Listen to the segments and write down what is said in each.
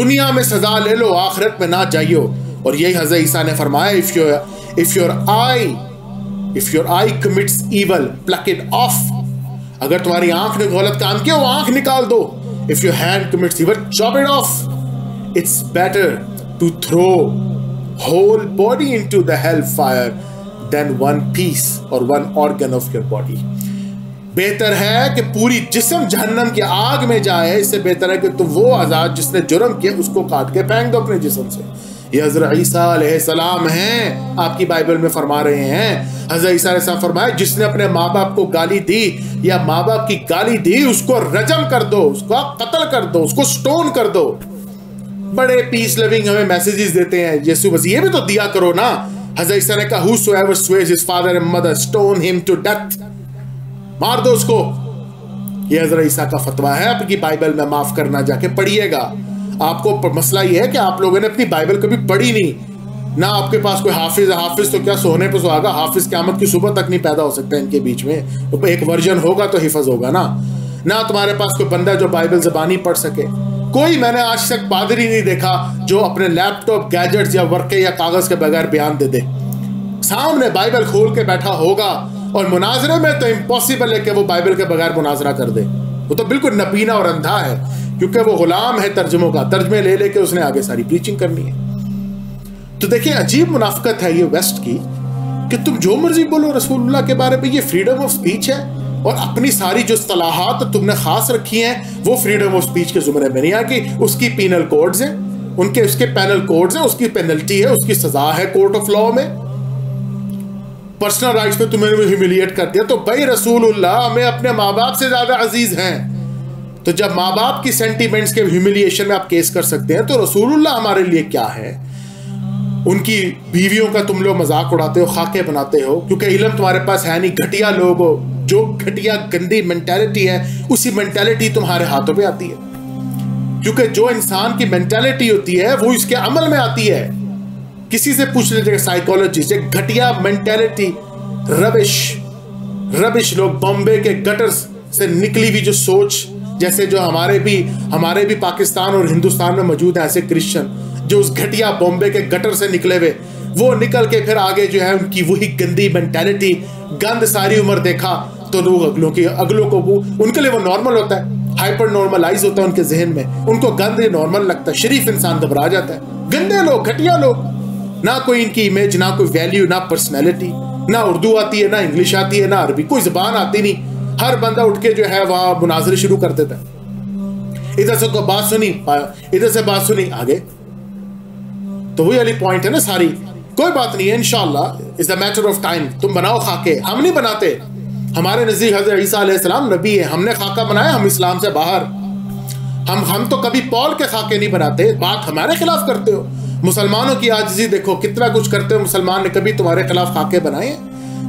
دنیا میں سزا لے لو آخرت میں نہ جائیو اور یہی حضرت عیسیٰ نے فرمایا if your, if your eye if your eye commits evil pluck it off اگر تمہاری آنکھ نے غلط کام کیا وہ آنکھ نکال دو if your hand commits evil chop it off it's better to throw whole body into the hell fire than one piece or one organ of your body بہتر ہے کہ پوری جسم جہنم کی آگ میں جائے، اس سے بہتر ہے کہ تم وہ آزاد جس نے جرم کیا، اس کو کاٹ کے پھینک دو اپنے جسم سے۔ یہ حضرت عیسیٰ علیہ السلام ہیں، آپ کی بائبل میں فرما رہے ہیں۔ حضرت عیسیٰ علیہ السلام فرمایا جس نے اپنے ماں باپ کو گالی دی یا ماں باپ کی گالی دی، اس کو رجم کر دو، اس کو قتل کر دو، اس کو سٹون کر دو۔ بڑے پیس لونگ ہمیں میسیجز دیتے ہیں۔ یسو مسیح، یہ بھی تو دیا کرو نا۔ حضرت عیسیٰ نے کہا، whosoever swears his father and mother stone him to death مار دو اس کو۔ یہ حضرت عیسیٰ کا فتویٰ ہے، آپ کی بائبل میں معاف کرنا جا کے پڑھیے گا۔ آپ کو مسئلہ یہ ہے کہ آپ لوگوں نے اپنی بائبل کبھی پڑھی نہیں۔ نہ آپ کے پاس کوئی حافظ ہے، حافظ تو کیا سونے پہ سہاگا حافظ قیامت کی صبح تک نہیں پیدا ہو سکتا ان کے بیچ میں۔ ایک ورژن ہوگا تو حفظ ہوگا نا۔ نہ تمہارے پاس کوئی بندہ جو بائبل زبانی پڑھ سکے۔ کوئی میں نے آج تک پادری نہیں دیکھا جو اپنے لیپ ٹاپ، گیجٹس یا ورقے یا کاغذ کے بغیر بیان دے دے۔ سامنے بائبل کھول کے بیٹھا ہوگا۔ اور مناظرے میں تو امپاسبل ہے کہ وہ بائبل کے بغیر مناظرہ کر دے۔ وہ تو بالکل نپینا اور اندھا ہے، کیونکہ وہ غلام ہے ترجموں کا۔ ترجمے لے لے کے اس نے آگے ساری پریچنگ کرنی ہے۔ تو دیکھیں، عجیب منافقت ہے یہ ویسٹ کی کہ تم جو مرضی بولو رسول اللہ کے بارے میں، یہ فریڈم آف سپیچ ہے۔ اور اپنی ساری جو صلاحات تم نے خاص رکھی ہیں، وہ فریڈم آف سپیچ کے زمرے میں نہیں آ اس کی پینل کوڈز ہیں۔ ان کے، اس کے پینل کوڈز ہیں، اس کی پینلٹی ہے، اس کی سزا ہے کورٹ آف لاء میں۔ پرسنل رائٹس پہ تمہیں ہیوملیٹ کر دیا تو بھائی رسول اللہ ہمیں اپنے ماں باپ سے زیادہ عزیز ہیں۔ تو جب ماں باپ کی سینٹیمنٹس کے ہیوملیشن میں آپ کیس کر سکتے ہیں، تو رسول اللہ ہمارے لیے کیا ہے؟ ان کی بیویوں کا تم لوگ مذاق اڑاتے ہو، خاکے بناتے ہو، کیونکہ علم تمہارے پاس ہے نہیں۔ گھٹیا لوگ ہو، جو گھٹیا، گندی مینٹیلٹی ہے، اسی مینٹیلٹی تمہارے ہاتھوں پہ آتی ہے۔ کیونکہ جو انسان کی مینٹیلٹی ہوتی ہے، وہ اس کے عمل میں آتی ہے۔ کسی سے پوچھ لیجیے سائیکولوجی سے گھٹیا مینٹیلٹی ربش ربش لوگ بمبے کے گٹر سے نکلی ہوئی جو سوچ، جیسے جو ہمارے بھی ہمارے بھی پاکستان اور ہندوستان میں موجود ہیں ایسے کرسچن، جو اس گھٹیا بمبے کے گٹر سے نکلے ہوئے، وہ نکل کے پھر آگے جو ہے ان کی وہی گندی مینٹیلٹی گند ساری عمر دیکھا تو لوگ اگلوں کی، اگلوں کو وہ، ان کے لیے وہ نارمل ہوتا ہے ہائپر نارملائز ہوتا ہے ان کے ذہن میں، ان کو گند نارمل لگتا ہے، شریف انسان گھبرا جاتا ہے، گندے لوگ، گھٹیا لوگ۔ نہ کوئی ان کی امیج نہ کوئی ویلیو نہ پرسنالٹی نہ اردو آتی ہے، نہ انگلش آتی ہے، نہ عربی، کوئی زبان آتی نہیں۔ ہر بندہ اٹھ کے جو ہے وہاں مناظر شروع کر دیتا ہے۔ ادھر سے کوئی بات سنی ادھر سے بات سنی، آگے۔ تو وہی والی پوائنٹ ہے نا ساری۔ کوئی بات نہیں ہے، انشاءاللہ۔ Is a matter of time تم بناؤ خاکے۔ ہم نہیں بناتے۔ ہمارے نزدیک حضرت عیسیٰ علیہ السلام نبی ہے ہم نے خاکہ بنایا، ہم اسلام سے باہر۔ ہم ہم تو کبھی پول کے خاکے نہیں بناتے۔ بات ہمارے خلاف کرتے ہو۔ مسلمانوں کی آجزی دیکھو، کتنا کچھ کرتے ہو مسلمان نے کبھی تمہارے خلاف خاکے بنائے؟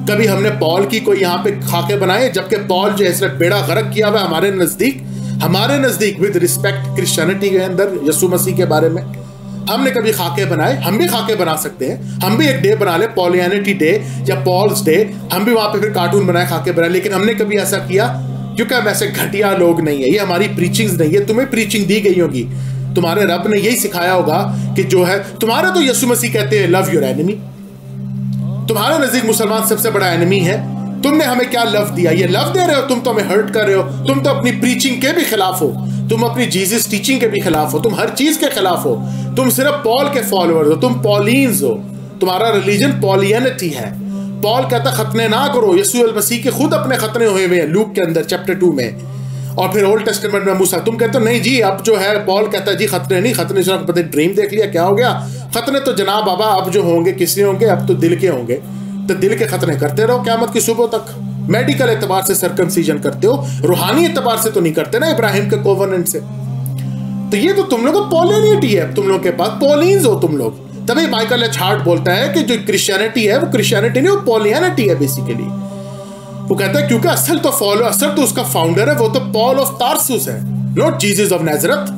کبھی ہم نے پول کی کوئی یہاں پہ خاکے بنائے؟ جبکہ پول جو ہے اس نے بیڑا غرق کیا ہوا ہمارے نزدیک ہمارے نزدیک ود رسپیکٹ کرسچینٹی کے اندر یسو مسیح کے بارے میں، ہم نے کبھی خاکے بنائے؟ ہم بھی خاکے بنا سکتے ہیں۔ ہم بھی ایک ڈے بنا لیں پولینٹی ڈے یا پولز ڈے ہم بھی وہاں پہ پھر کارٹون بنائے، خاکے بنائے، لیکن ہم نے کبھی ایسا کیا؟ کیونکہ ہم ایسے گھٹیا لوگ نہیں ہیں، یہ ہماری پریچنگ نہیں ہے تمہیں پریچنگ دی گئی ہوگی۔ تمہارے رب نے یہی سکھایا ہوگا کہ جو ہے، تمہارے تو یسو مسیح کہتے ہیں لو یور اینمی تمہارے نزدیک مسلمان سب سے بڑا اینمی ہے۔ تم نے ہمیں کیا لو دیا؟ یہ لو دے رہے ہو، تم تو ہمیں ہرٹ کر رہے ہو۔ تم تو اپنی پریچنگ کے بھی خلاف ہو۔ تم اپنی جیزس ٹیچنگ کے بھی خلاف ہو۔ تم ہر چیز کے خلاف ہو۔ تم صرف پال کے فالوور ہو، تم پولینز ہو۔ تمہارا ریلیجن پولینٹی ہے۔ پال کہتا ختنے نہ کرو۔ یسو المسیح کے خود اپنے ختنے ہوئے ہوئے ہیں۔ لوک کے اندر چیپٹر ٹو میں۔ اور پھر اولڈ ٹیسٹمنٹ میں موسا تم کہتے ہو، نہیں جی اب جو ہے پال کہتا ہے جی خطرے نہیں، خطرے سے پتہ ڈریم دیکھ لیا، کیا ہو گیا؟ خطرے تو جناب بابا اب جو ہوں گے، کس لیے ہوں گے؟ اب تو دل کے ہوں گے۔ تو دل کے خطرے کرتے رہو قیامت کی صبح تک۔ میڈیکل اعتبار سے سرکمسیجن کرتے ہو، روحانی اعتبار سے تو نہیں کرتے نا ابراہیم کے کووننٹ سے۔ تو یہ تو تم لوگ پولینٹی ہے، تم لوگ کے پاس پولینز ہو تم لوگ۔ تبھی مائیکل ایچ ہارٹ بولتا ہے کہ جو کرسچینٹی ہے، وہ کرسچینٹی نہیں، وہ پولینٹی ہے بیسیکلی وہ کہتا ہے، کیونکہ اصل تو فالو اصل تو اس کا فاؤنڈر ہے، وہ تو پال آف تارسوس ہے۔ Note Jesus of نیزرت